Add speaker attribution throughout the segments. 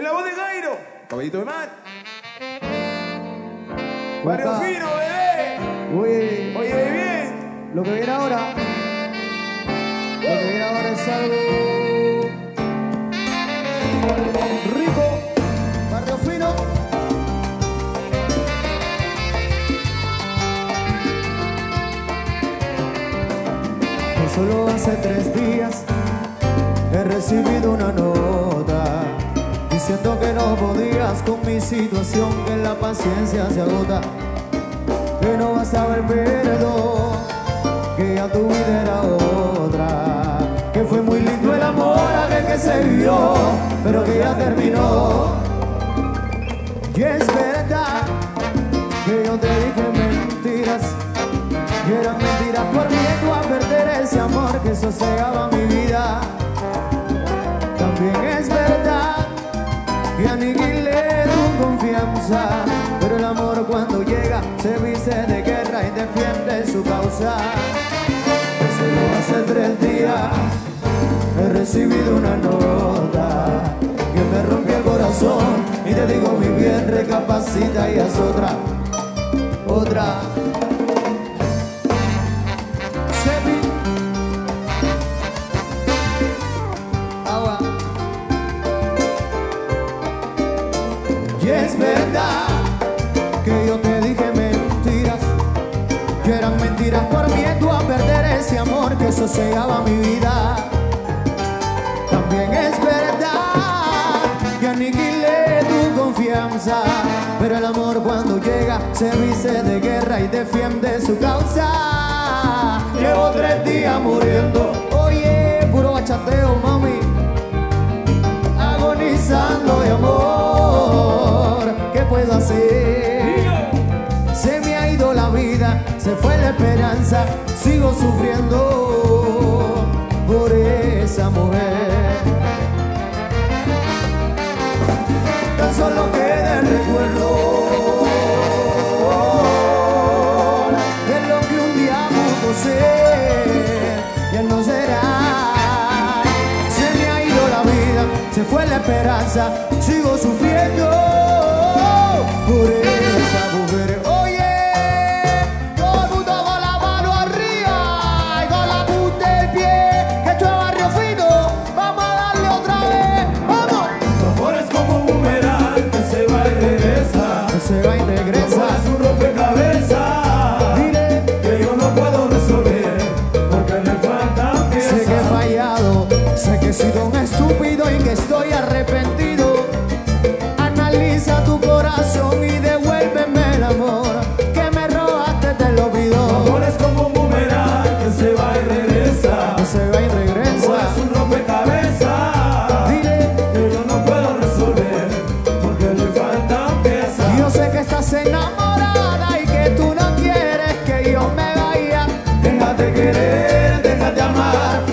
Speaker 1: En la voz de Gairo, caballito de mar. Barrio fino, bebé.
Speaker 2: Oye,
Speaker 1: Oye, bien.
Speaker 2: lo que viene ahora. Lo que viene ahora es algo rico. Barrio fino. Solo hace tres días he recibido una nota diciendo que no podías con mi situación, que la paciencia se agota que no vas a ver perdón, que ya tu vida era otra, que fue muy lindo el amor aquel que se vivió, pero que ya terminó. Y es verdad que yo te dije mentiras, y eran mentiras por miedo a perder ese amor que sosegaba mi vida. Pero el amor cuando llega se viste de guerra y defiende su causa. Solo hace tres días he recibido una nota que me rompió el corazón y te digo mi bien recapacita y haz otra, otra. Es verdad que yo te dije mentiras, que eran mentiras por miedo a perder ese amor que sosegaba mi vida. También es verdad que aniquilé tu confianza, pero el amor cuando llega se viste de guerra y defiende su causa. Llevo tres días muriendo, se fue la esperanza, sigo sufriendo por esa mujer. Tan solo queda el recuerdo de lo que un día pudo ser, ya no será. Se me ha ido la vida, se fue la esperanza, sigo sufriendo
Speaker 3: Querer, déjate amar,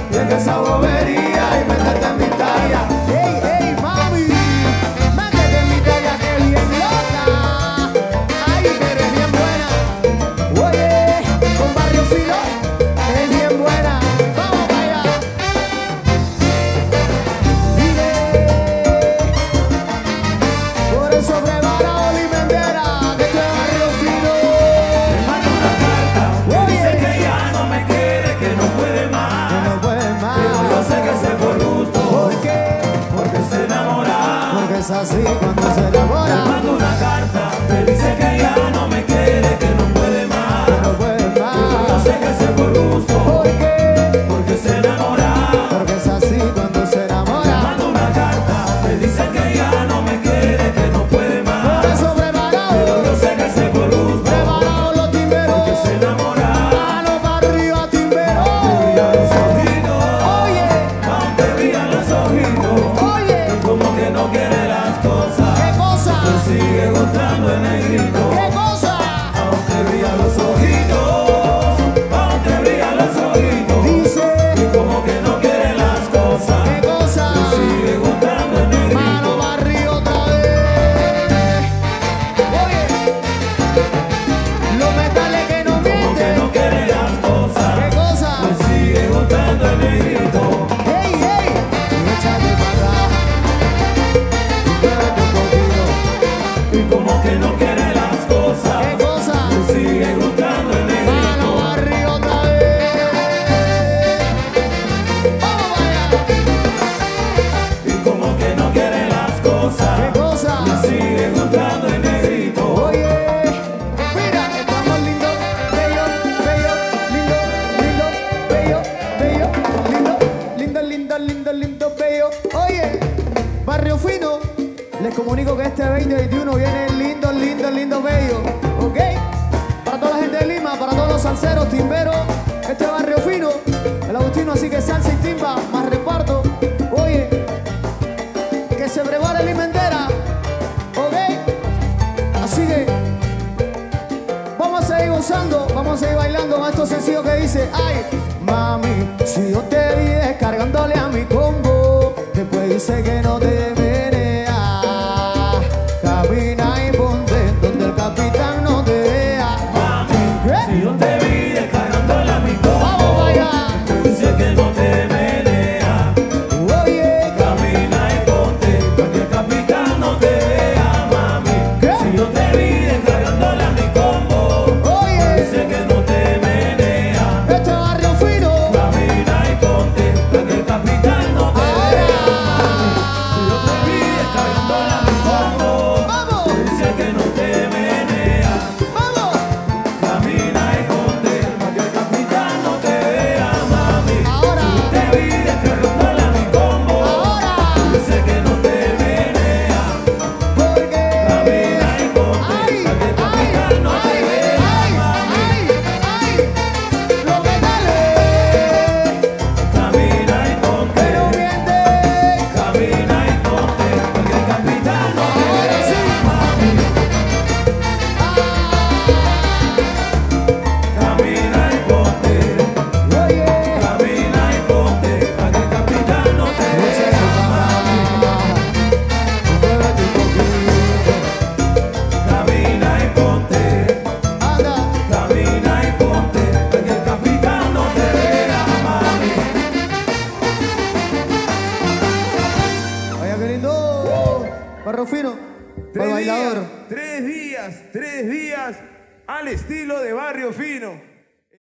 Speaker 2: es así cuando se
Speaker 3: Me Sigue gustando el negrito.
Speaker 2: barrio fino. Les comunico que este 2021 viene lindo, lindo, lindo, bello. ¿Ok? Para toda la gente de Lima, para todos los salseros, timberos, este barrio fino, el Agustino, así que salsa y timba, más reparto. Oye, que se prepare Lima entera. ¿Ok? Así que vamos a seguir gozando, vamos a seguir bailando. Más esto sencillo que dice, ay, mami, si yo te vi descargándole a mi Después dice que no te
Speaker 1: tres días, al estilo de Barrio Fino.